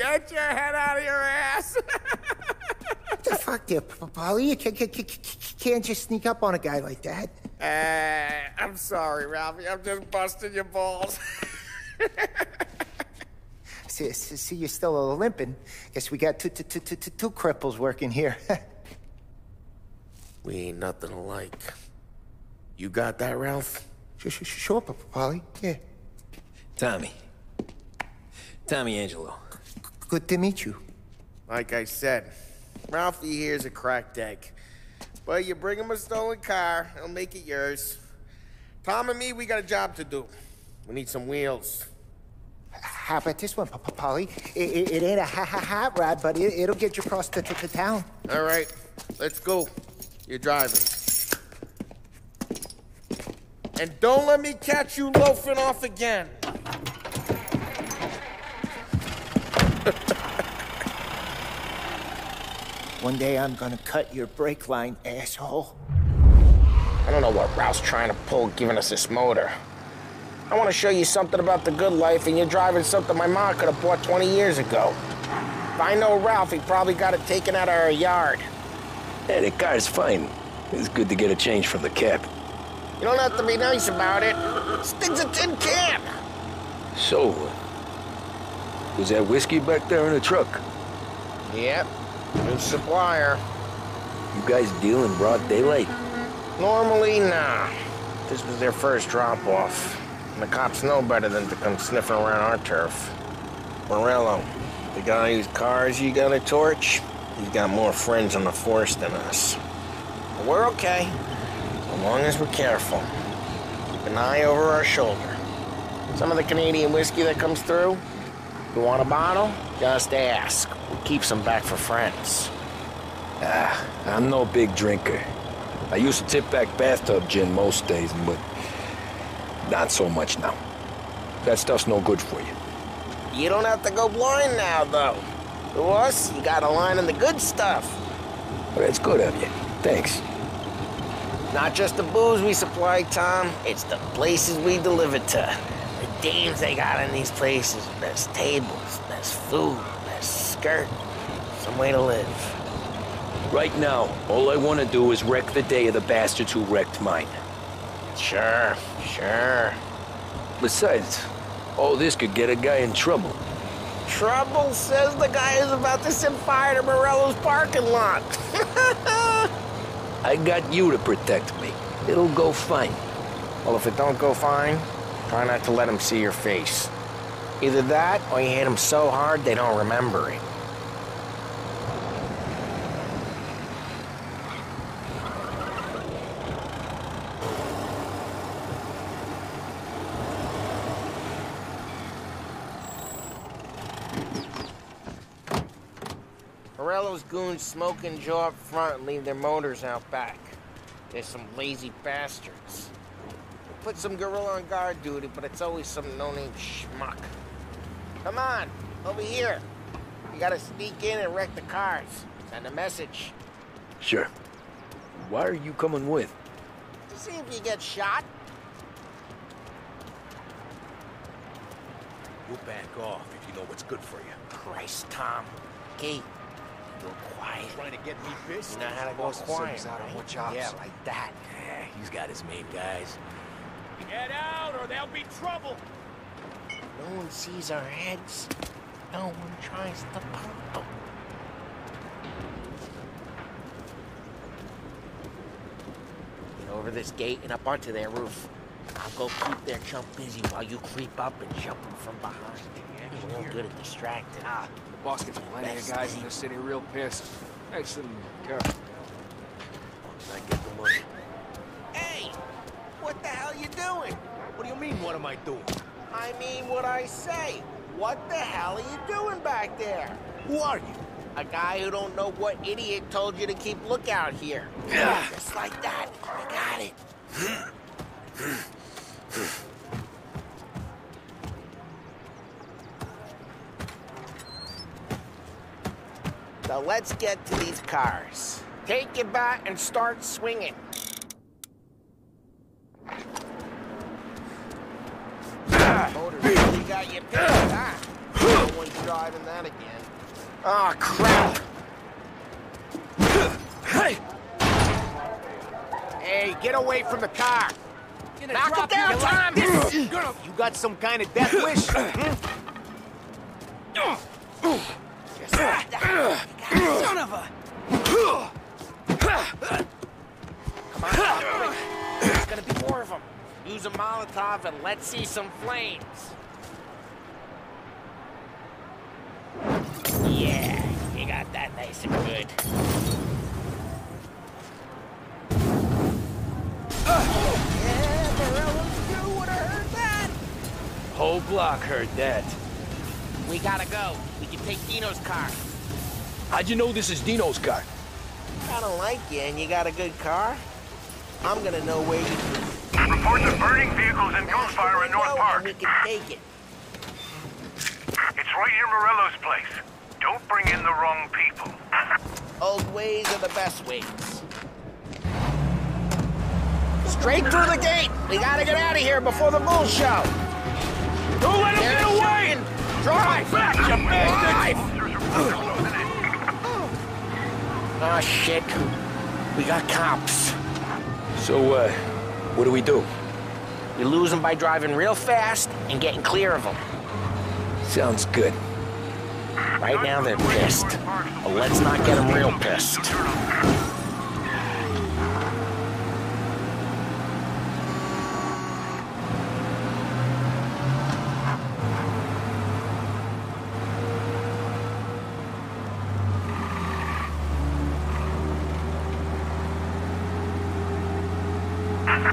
Get your head out of your ass! What the fuck there, Paulie? You can't, can't, can't just sneak up on a guy like that. Uh, I'm sorry, Ralphie. I'm just busting your balls. see, see, you're still limping. Guess we got two, two, two, two, two cripples working here. we ain't nothing alike. You got that, Ralph? Sure, sure, sure, Paulie. Yeah. Tommy. Tommy Angelo. Good to meet you. Like I said, Ralphie here's a cracked egg. But you bring him a stolen car, he'll make it yours. Tom and me, we got a job to do. We need some wheels. How about this one, Paulie? It, it, it, ain't a ha ha hot rod, but it, will get you across to, to, to town. All right, let's go. You're driving. And don't let me catch you loafing off again. One day I'm gonna cut your brake line, asshole. I don't know what Ralph's trying to pull giving us this motor. I want to show you something about the good life, and you're driving something my mom could have bought 20 years ago. If I know Ralph, he probably got it taken out of our yard. Yeah, the car's fine. It's good to get a change from the cap. You don't have to be nice about it. This thing's a tin can. So, was that whiskey back there in the truck? Yep. New supplier. You guys deal in broad daylight? Normally, nah. This was their first drop-off. And the cops know better than to come sniffing around our turf. Morello, the guy whose cars you got a torch, he's got more friends on the force than us. But we're okay, as long as we're careful. Keep an eye over our shoulder. Some of the Canadian whiskey that comes through, you want a bottle? Just ask. We keep some back for friends. Ah, I'm no big drinker. I used to tip back bathtub gin most days, but not so much now. That stuff's no good for you. You don't have to go blind now, though. To us, you got a line on the good stuff. Well, that's good of you. Thanks. Not just the booze we supply, Tom. It's the places we deliver to. The dames they got in these places. Best tables, best food, best skirt. Some way to live. Right now, all I want to do is wreck the day of the bastards who wrecked mine. Sure, sure. Besides, all this could get a guy in trouble. Trouble says the guy is about to set fire to Morello's parking lot. I got you to protect me. It'll go fine. Well, if it don't go fine, try not to let them see your face. Either that, or you hit them so hard they don't remember it. Morello's goons smoke and jaw up front and leave their motors out back. They're some lazy bastards. We put some gorilla on guard duty, but it's always some no-name schmuck. Come on, over here. You gotta sneak in and wreck the cars. Send a message. Sure. Why are you coming with? To see if you get shot. You'll back off if you know what's good for you. Christ, Tom. Key, Go quiet. Trying to get me pissed? You know how to go quiet, right? Yeah, like that. Yeah, he's got his main guys. Get out or there'll be trouble! No one sees our heads. No one tries to pump them. Get over this gate and up onto their roof. I'll go keep their chump busy while you creep up and jump them from behind. You're real good at distracting. Ah, the boss gets plenty of guys in the city real pissed. Makes them careful. I get the money. Hey! What the hell you doing? What do you mean, what am I doing? I mean what I say. What the hell are you doing back there? Who are you? A guy who don't know what idiot told you to keep lookout here. Yeah. Just like that. I got it. So let's get to these cars. Take your bat and start swinging. Motor really got you pissed, huh? No one's driving that again. Oh, crap! Hey! Hey, get away from the car! Knock it down, Tom! You got some kind of death wish? hmm? Son of a... Come on. There's gonna be more of them. Use a Molotov and let's see some flames. Yeah, you got that nice and good. Yeah, Morello's you would have heard that. Whole block heard that. We gotta go. We can take Dino's car. How'd you know this is Dino's car? I don't like you, and you got a good car. I'm gonna know where you Reports of burning vehicles and gunfire in North Park. and we can take it. It's right near Morello's place. Don't bring in the wrong people. Old ways are the best ways. Straight through the gate. We gotta get out of here before the bull show. Don't let him They're get away! shooting. Drive! Back, you bastard! Officers are. Oh shit. We got cops. So, uh, what do we do? We lose them by driving real fast and getting clear of them. Sounds good. Right now they're pissed. But let's not get them real pissed.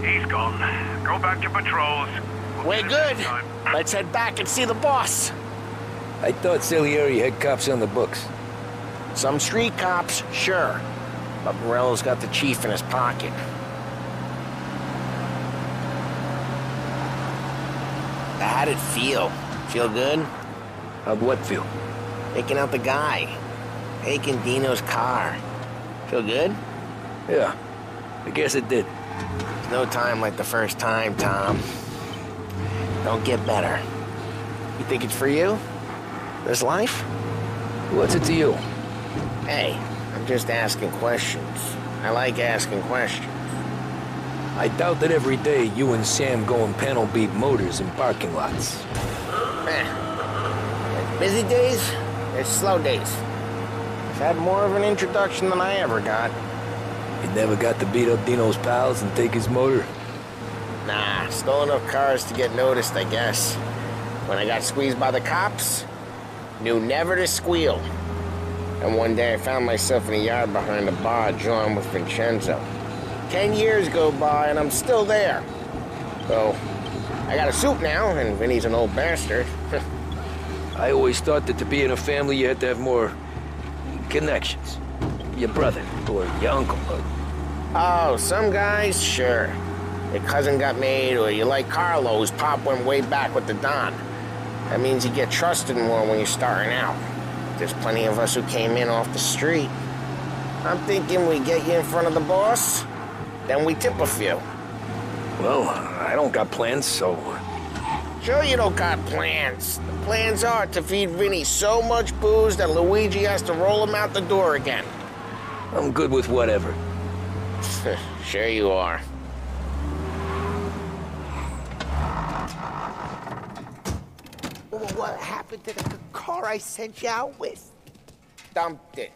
He's gone. Go back to patrols. We'll We're good. Let's head back and see the boss. I thought Salieri had cops on the books. Some street cops, sure. But Morello's got the chief in his pocket. How did it feel? Feel good? How'd what feel? Taking out the guy. Taking Dino's car. Feel good? Yeah, I guess it did. There's no time like the first time, Tom. Don't get better. You think it's for you? This life? What's it to you? Hey, I'm just asking questions. I like asking questions. I doubt that every day you and Sam go and panel beat motors in parking lots. Eh. Busy days, there's slow days. I've had more of an introduction than I ever got. You never got to beat up Dino's pals and take his motor? Nah, stole enough cars to get noticed, I guess. When I got squeezed by the cops, knew never to squeal. And one day I found myself in a yard behind a bar drawn with Vincenzo. Ten years go by and I'm still there. So, I got a suit now, and Vinny's an old bastard. I always thought that to be in a family you had to have more connections. Your brother or your uncle. or- oh, some guys, sure. Your cousin got made, or you like Carlos, Pop went way back with the Don. That means you get trusted more when you're starting out. There's plenty of us who came in off the street. I'm thinking we get you in front of the boss, then we tip a few. Well, I don't got plans, so Sure you don't got plans. The plans are to feed Vinny so much booze that Luigi has to roll him out the door again. I'm good with whatever. sure you are. Well, What happened to the c- car I sent you out with? Dumped it.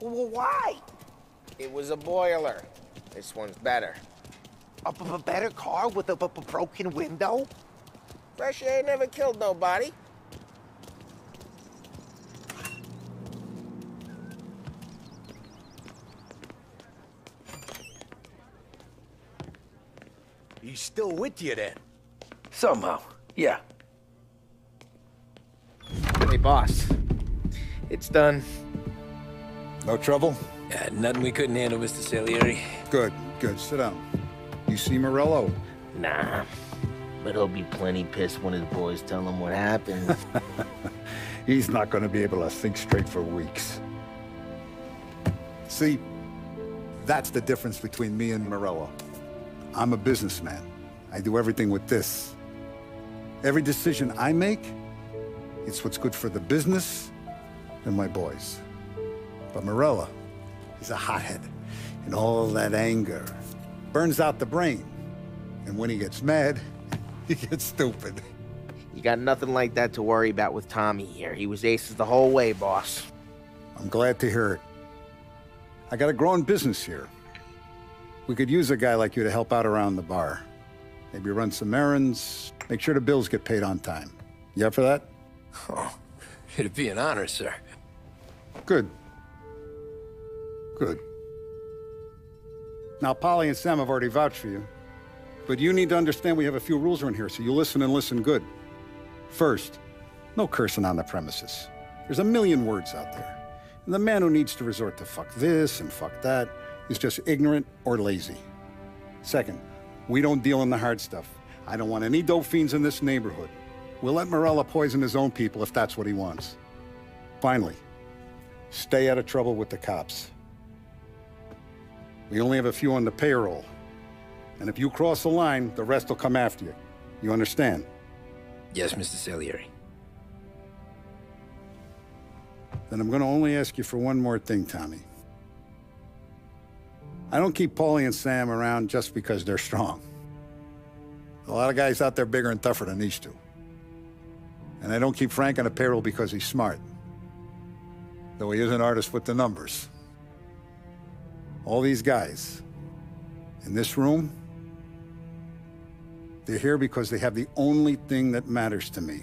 Well, why? It was a boiler. This one's better. A b- b- better car with a b- b- broken window? Fresh air never killed nobody. He's still with you then. Somehow, yeah. Hey, boss. It's done. No trouble? Yeah, nothing we couldn't handle, Mr. Salieri. Good, good. Sit down. You see Morello? Nah. But he'll be plenty pissed when his boys tell him what happened. He's not going to be able to think straight for weeks. See, that's the difference between me and Morello. I'm a businessman. I do everything with this. Every decision I make It's what's good for the business and my boys. But Morello is a hothead, and all that anger burns out the brain. And when he gets mad, he gets stupid. You got nothing like that to worry about with Tommy here. He was aces the whole way, boss. I'm glad to hear it. I got a growing business here. We could use a guy like you to help out around the bar. Maybe run some errands, make sure the bills get paid on time. You up for that? Oh, it'd be an honor, sir. Good. Good. Now, Polly and Sam have already vouched for you. But you need to understand we have a few rules around here, so you listen and listen good. First, no cursing on the premises. There's a million words out there. And the man who needs to resort to fuck this and fuck that is just ignorant or lazy. Second, we don't deal in the hard stuff. I don't want any dope fiends in this neighborhood. We'll let Morello poison his own people if that's what he wants. Finally, stay out of trouble with the cops. We only have a few on the payroll. And if you cross the line, the rest will come after you. You understand? Yes, Mr. Salieri. Then I'm gonna only ask you for one more thing, Tommy. I don't keep Paulie and Sam around just because they're strong. A lot of guys out there bigger and tougher than these two. And I don't keep Frank on the payroll because he's smart. Though he is an artist with the numbers. All these guys in this room, they're here because they have the only thing that matters to me.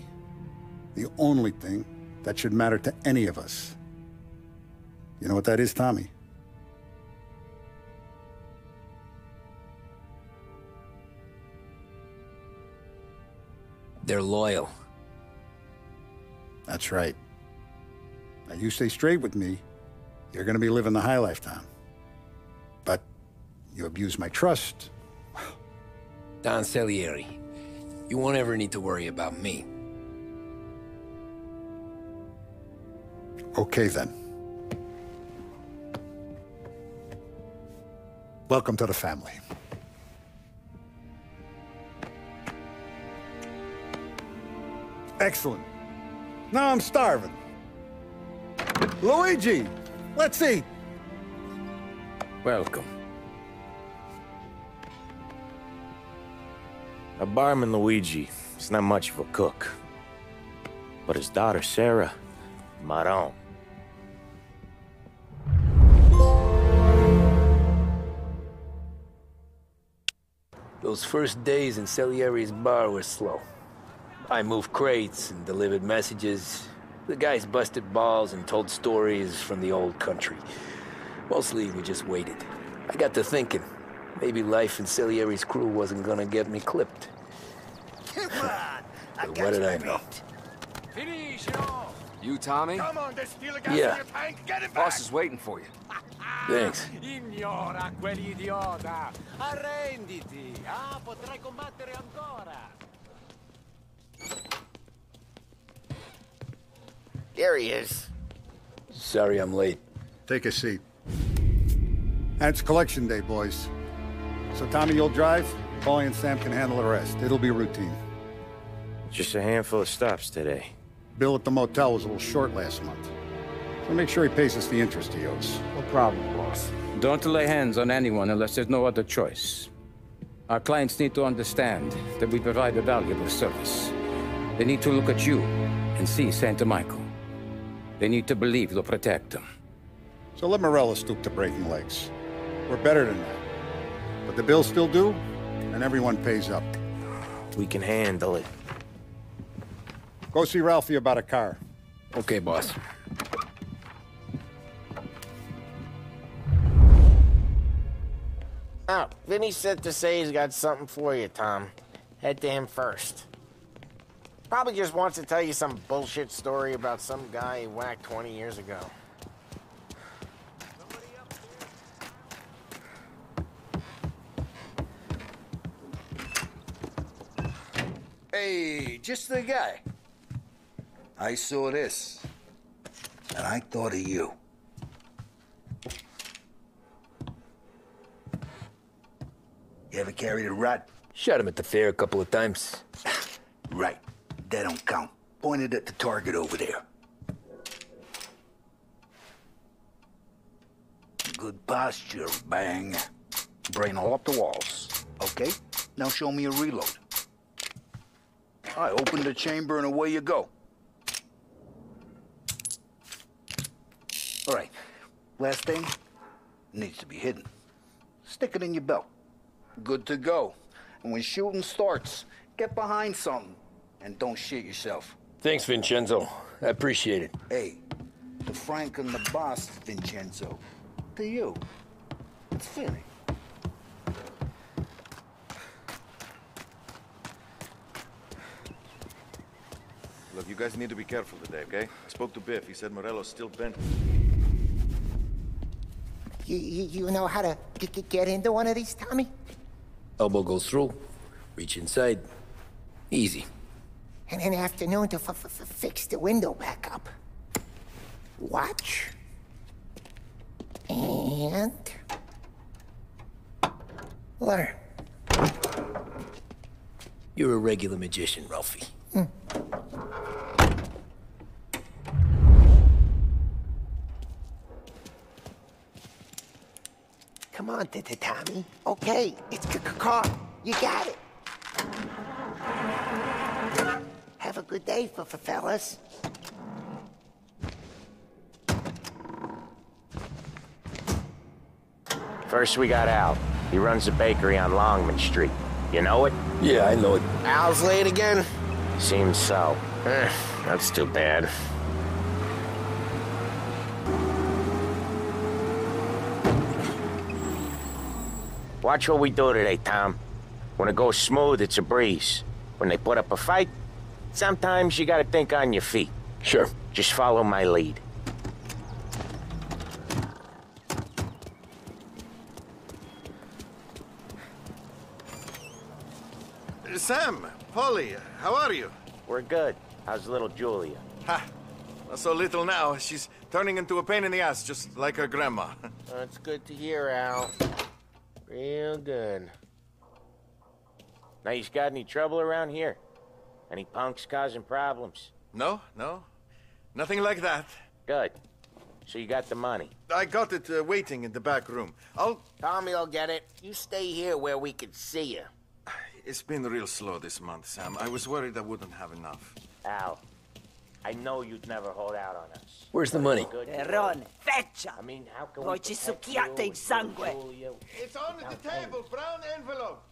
The only thing that should matter to any of us. You know what that is, Tommy? They're loyal. That's right. Now, you stay straight with me, you're gonna be living the high lifetime. But you abuse my trust. Don Salieri, you won't ever need to worry about me. Okay, then. Welcome to the family. Excellent. Now I'm starving. Luigi, let's eat. Welcome. A barman Luigi is not much of a cook. But his daughter Sarah, Maron. Those first days in Salieri's bar were slow. I moved crates and delivered messages. The guys busted balls and told stories from the old country. Mostly, we just waited. I got to thinking, maybe life in Salieri's crew wasn't gonna get me clipped. Come on! I got what did I know? Finish, you know. You, Tommy? Come on, there's still a gas Yeah. in your tank. Get it back. Boss is waiting for you. Thanks. Ignora quell'idiota. Arrenditi. Ah, potrai combattere ancora. There he is. Sorry I'm late. Take a seat. And it's collection day, boys. So Tommy, you'll drive. Paulie and Sam can handle the rest. It'll be routine. Just a handful of stops today. Bill at the motel was a little short last month. So make sure he pays us the interest he owes. No problem, boss. Don't lay hands on anyone unless there's no other choice. Our clients need to understand that we provide a valuable service. They need to look at you and see Santa Michael. They need to believe you'll protect them. So let Morello stoop to breaking legs. We're better than that. But the bill's still due, and everyone pays up. We can handle it. Go see Ralphie about a car. Okay, boss. Oh, Vinny said to say he's got something for you, Tom. Head to him first. Probably just wants to tell you some bullshit story about some guy he whacked 20 years ago. Hey, just the guy. I saw this, and I thought of you. You ever carried a rat? Shot him at the fair a couple of times. Right. They don't count. Pointed at the target over there. Good posture, bang. Brain all up the walls. Okay, now show me a reload. I open the chamber and away you go. All right, last thing needs to be hidden. Stick it in your belt. Good to go. And when shooting starts, get behind something and don't shit yourself. Thanks, Vincenzo. I appreciate it. Hey, to Frank and the boss, Vincenzo. To you. It's fitting. Look, you guys need to be careful today, okay? I spoke to Biff. He said Morello's still bent. You, you, you know how to get, get, get into one of these, Tommy? Elbow goes through. Reach inside. Easy. And an afternoon to fix the window back up. Watch. And... Learn. You're a regular magician, Ralphie. Hmm. Come on, Tommy. Okay, it's car. You got it. Have a good day, f- f- fellas. First we got Al. He runs a bakery on Longman Street. You know it? Yeah, I know it. Al's late again? Seems so. Eh, that's too bad. Watch what we do today, Tom. When it goes smooth, it's a breeze. When they put up a fight, sometimes you gotta think on your feet. Sure. Just follow my lead. Sam, Paulie, how are you? We're good. How's little Julia? Ha! Not so little now. She's turning into a pain in the ass, just like her grandma. That's good to hear, Al. Real good. Now, you got any trouble around here? Any punks causing problems? no, no. Nothing like that. Good. So you got the money. I got it uh, waiting in the back room. I'll... Tommy will get it. You stay here where we can see you. It's been real slow this month, Sam. I was worried I wouldn't have enough. Al, I know you'd never hold out on us. Where's the money? Good. Perrone! I mean, how can Voi we ci succhiate you sangue. It's on the table, brown envelope.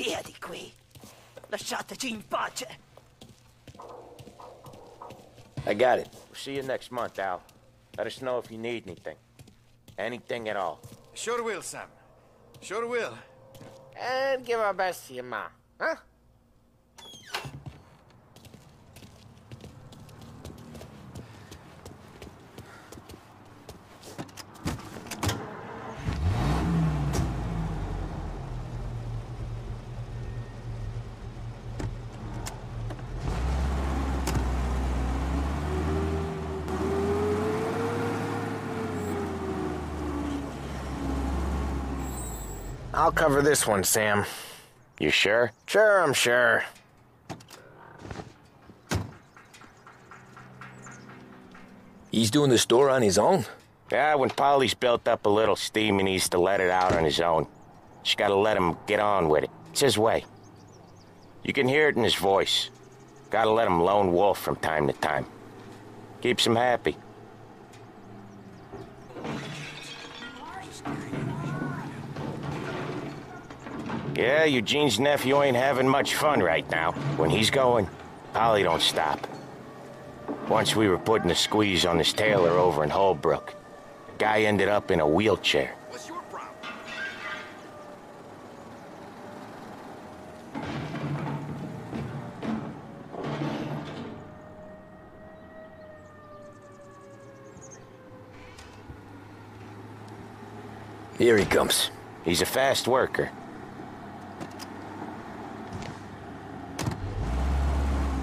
Via di qui! Lasciateci in pace! I got it. We'll see you next month, Al. Let us know if you need anything. Anything at all. Sure will, Sam. Sure will. And give our best to your ma, huh? I'll cover this one, Sam. You sure? Sure, I'm sure. He's doing the store on his own? Yeah, when Paulie's built up a little steam, he needs to let it out on his own. Just gotta let him get on with it. It's his way. You can hear it in his voice. Gotta let him lone wolf from time to time. Keeps him happy. Yeah, Eugene's nephew ain't having much fun right now. When he's going, Paulie don't stop. Once we were putting a squeeze on this tailor over in Holbrook. The guy ended up in a wheelchair. What's your problem? Here he comes. He's a fast worker.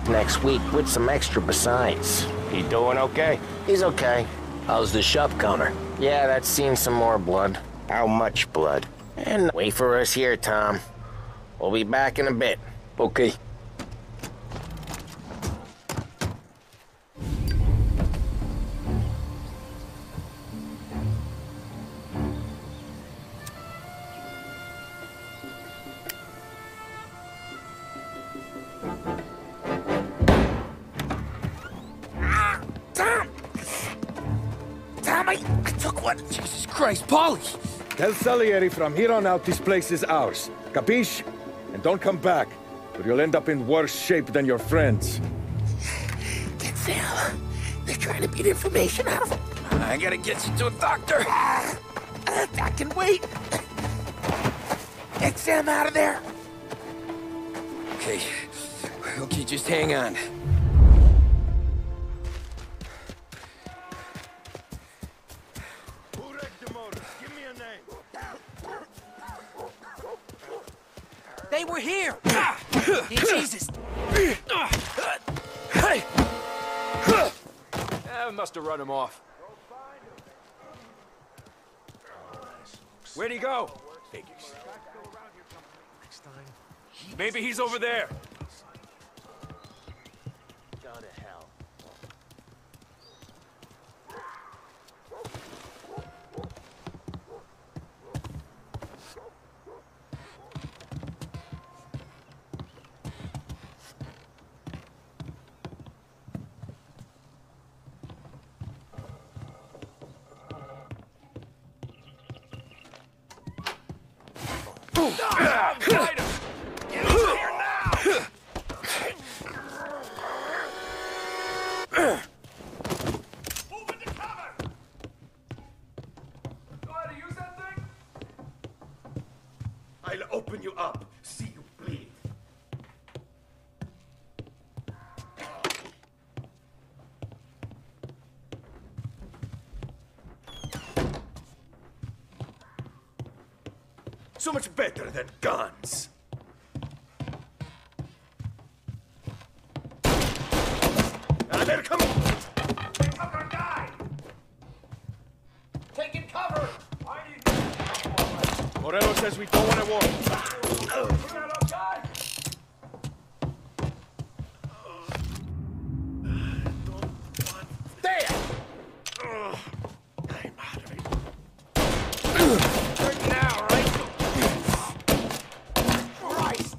Next week with some extra besides. He doing okay? He's okay. How's the shop counter? Yeah, that's seen some more blood. How much blood? And wait for us here, Tom. We'll be back in a bit. Okay. Paulie! Tell Salieri from here on out this place is ours. Capiche? And don't come back, or you'll end up in worse shape than your friends. Get Sam. They're trying to beat information out of him. I gotta get you to a doctor. Uh, I can wait. Get Sam out of there. Okay. Okay, just hang on. I run him off. Where'd he go? Figures. Maybe he's over there. Go to hell. I'll So much better than guns. Ah, they're coming! Taking cover. Morello says we don't want to war. There. Hurt now, right? Christ.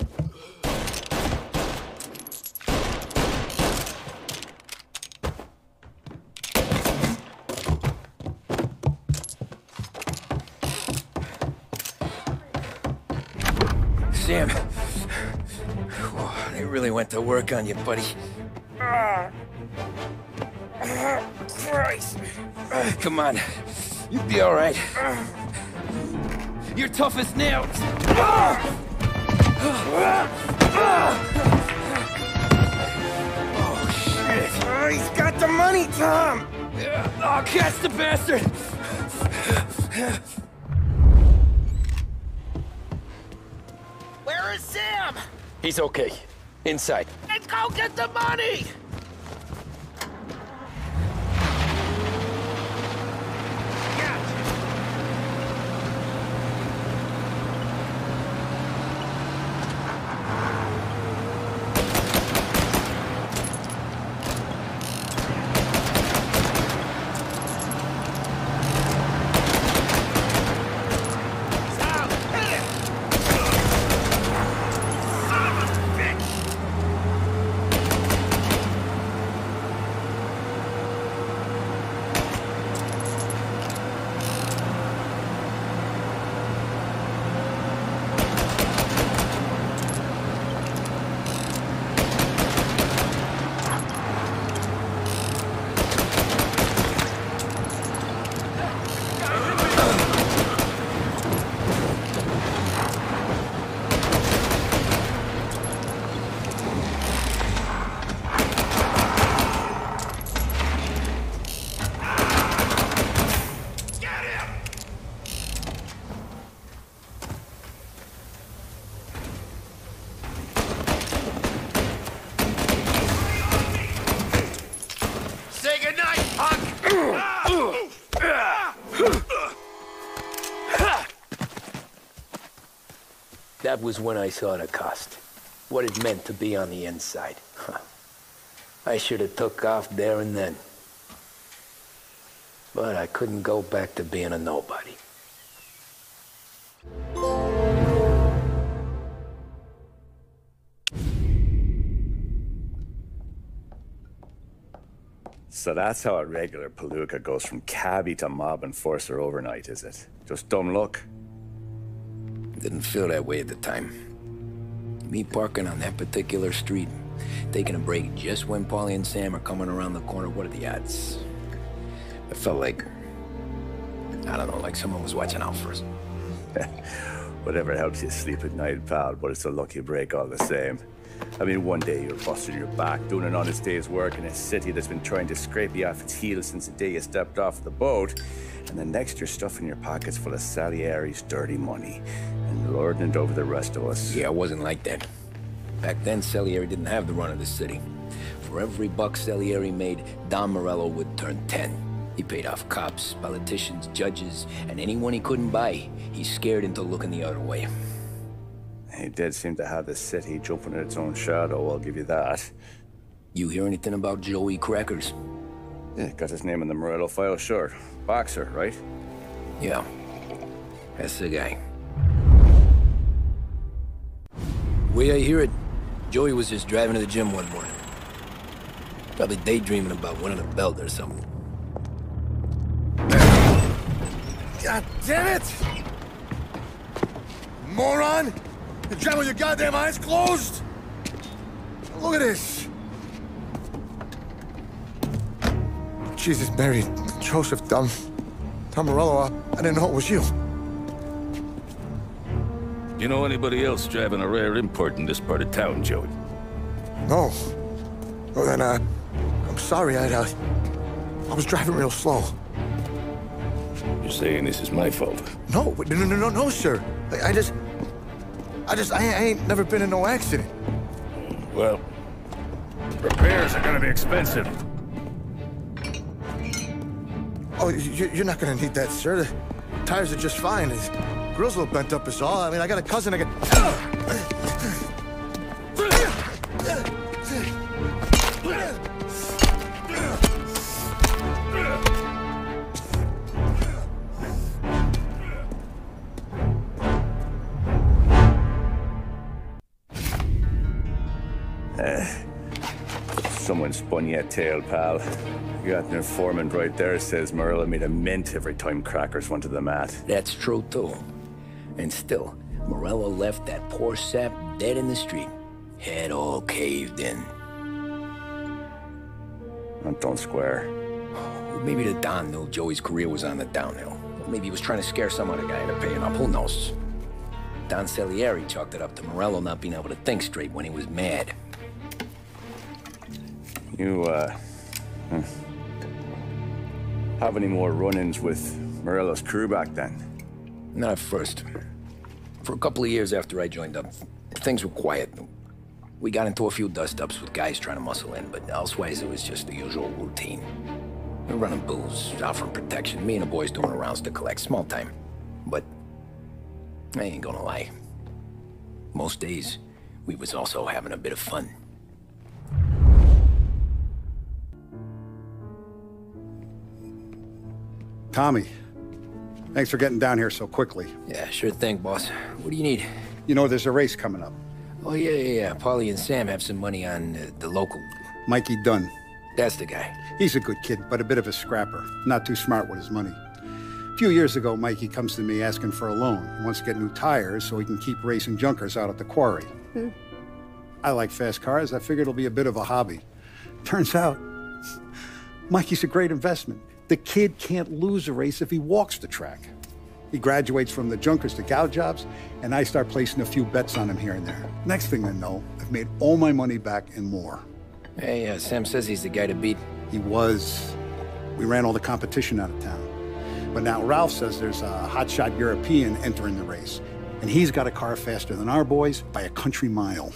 Sam. Whoa, they really went to work on you, buddy. Christ. Uh, come on. You'll be all right. You're tough as nails. Oh, shit. Oh, he's got the money, Tom. Oh, catch the bastard! Where is Sam? He's okay. Inside. Let's go get the money. That was when I saw the cost. What it meant to be on the inside. Huh. I should have took off there and then. But I couldn't go back to being a nobody. So that's how a regular palooka goes from cabbie to mob enforcer overnight, is it? Just dumb luck? Didn't feel that way at the time. Me parking on that particular street, taking a break just when Paulie and Sam are coming around the corner, what are the odds? I felt like, I don't know, like someone was watching out for us. Whatever helps you sleep at night, pal, but it's a lucky break all the same. I mean, one day you're busting your back, doing an honest day's work in a city that's been trying to scrape you off its heels since the day you stepped off the boat, and the next you're stuffing your pockets full of Salieri's dirty money and lording it over the rest of us. Yeah, it wasn't like that. Back then, Salieri didn't have the run of the city. For every buck Salieri made, Don Morello would turn 10. He paid off cops, politicians, judges, and anyone he couldn't buy, he scared into looking the other way. He did seem to have the city jumping in its own shadow, I'll give you that. You hear anything about Joey Crackers? Yeah, got his name in the Morello file, sure. Boxer, right? Yeah. That's the guy. Way I hear it, Joey was just driving to the gym one morning. Probably daydreaming about winning a belt or something. God damn it! Moron! You driving with your goddamn eyes closed? Look at this! Jesus, Mary, Joseph, Dom, Tom Morello, I, I didn't know it was you. You know anybody else driving a rare import in this part of town, Joey? No. Well, then, uh, I'm sorry, I, uh, I was driving real slow. You're saying this is my fault? No, no, no, no, no, sir. I, I just, I just, I, I ain't never been in no accident. Well, repairs are gonna be expensive. Oh, you, you're not gonna need that, sir. The tires are just fine. His grill's a little bent up is all. I mean, I got a cousin I can... Eh, someone spun you a tail, pal. You got an informant right there says Morello made a mint every time crackers went to the mat. That's true, too. And still, Morello left that poor sap dead in the street. Head all caved in. That don't square. Maybe the Don knew Joey's career was on the downhill. Maybe he was trying to scare some other guy into paying up. Who knows? Don Salieri chalked it up to Morello not being able to think straight when he was mad. You, uh... Have any more run-ins with Morello's crew back then? Not at first. For a couple of years after I joined up, things were quiet. We got into a few dust-ups with guys trying to muscle in, but elsewise it was just the usual routine. We're running booze, offering protection, me and the boys doing rounds to collect small time. But I ain't gonna lie. Most days, we was also having a bit of fun. Tommy, thanks for getting down here so quickly. Yeah, sure thing, boss. What do you need? You know, there's a race coming up. Oh, yeah, yeah, yeah. Paulie and Sam have some money on uh, the local. Mikey Dunn. That's the guy. He's a good kid, but a bit of a scrapper. Not too smart with his money. A few years ago, Mikey comes to me asking for a loan. He wants to get new tires so he can keep racing junkers out at the quarry. Hmm. I like fast cars. I figured it'll be a bit of a hobby. Turns out, Mikey's a great investment. The kid can't lose a race if he walks the track. He graduates from the junkers to gal jobs, and I start placing a few bets on him here and there. Next thing I know, I've made all my money back and more. Hey, uh, Sam says he's the guy to beat. He was. We ran all the competition out of town. But now Ralph says there's a hotshot European entering the race, and he's got a car faster than our boys by a country mile.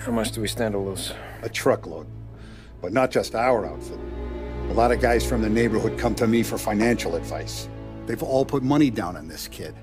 How much do we stand to lose? A truckload. But not just our outfit. A lot of guys from the neighborhood come to me for financial advice. They've all put money down on this kid.